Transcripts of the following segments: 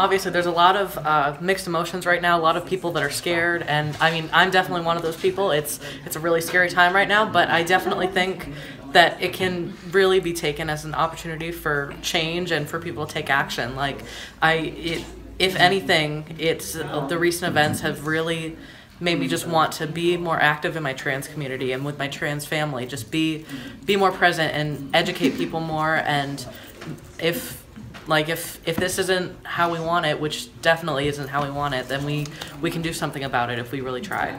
Obviously, there's a lot of uh, mixed emotions right now. A lot of people that are scared, and I mean, I'm definitely one of those people. It's it's a really scary time right now, but I definitely think that it can really be taken as an opportunity for change and for people to take action. Like I, it, if anything, it's the recent events have really made me just want to be more active in my trans community and with my trans family. Just be be more present and educate people more. And if like if if this isn't how we want it, which definitely isn't how we want it, then we we can do something about it if we really try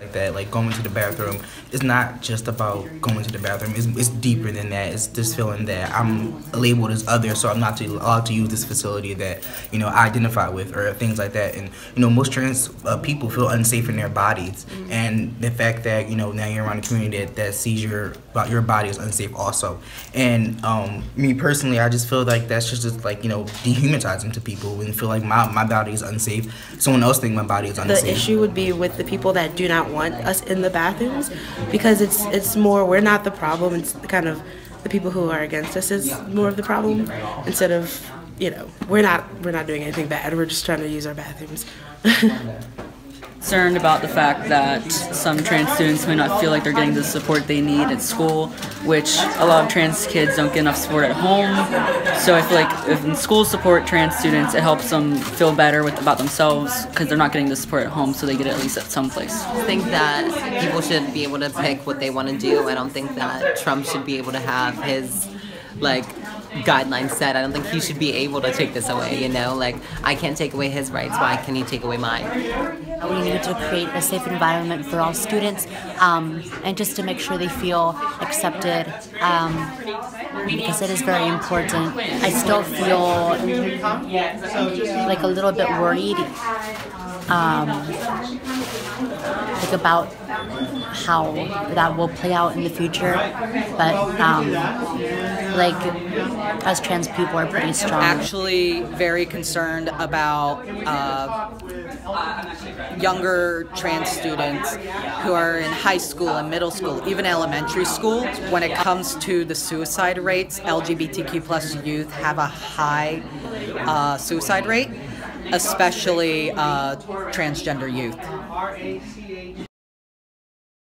like that like going to the bathroom. Is not just about going to the bathroom. It's, it's deeper than that. It's this feeling that i'm labeled as other so i'm not allowed to use this facility that you know i identify with or things like that. And you know most trans uh, people feel unsafe in their bodies. Mm-hmm. and the fact that you know now you're around a community that, that sees your your body is unsafe also. And um, me personally i just feel like that's just, just like you know dehumanizing to people and feel like my, my body is unsafe. Someone else think my body is unsafe. the issue would be with the people that do not want us in the bathrooms because it's it's more we're not the problem. It's kind of the people who are against us is more of the problem instead of you know we're not we're not doing anything bad. We're just trying to use our bathrooms. concerned about the fact that some trans students may not feel like they're getting the support they need at school, which a lot of trans kids don't get enough support at home. So I feel like if in school support trans students, it helps them feel better with about themselves because they're not getting the support at home, so they get it at least at some place. I think that people should be able to pick what they want to do. I don't think that Trump should be able to have his like guidelines set. I don't think he should be able to take this away, you know? Like, I can't take away his rights. Why can he take away mine? We need to create a safe environment for all students um, and just to make sure they feel accepted um, because it is very important. I still feel like a little bit worried um, like about how that will play out in the future. But um, like as trans people are pretty strong. Actually, very concerned about uh, younger trans students who are in high school and middle school, even elementary school. When it comes to the suicide rates, LGBTQ plus youth have a high uh, suicide rate, especially uh, transgender youth.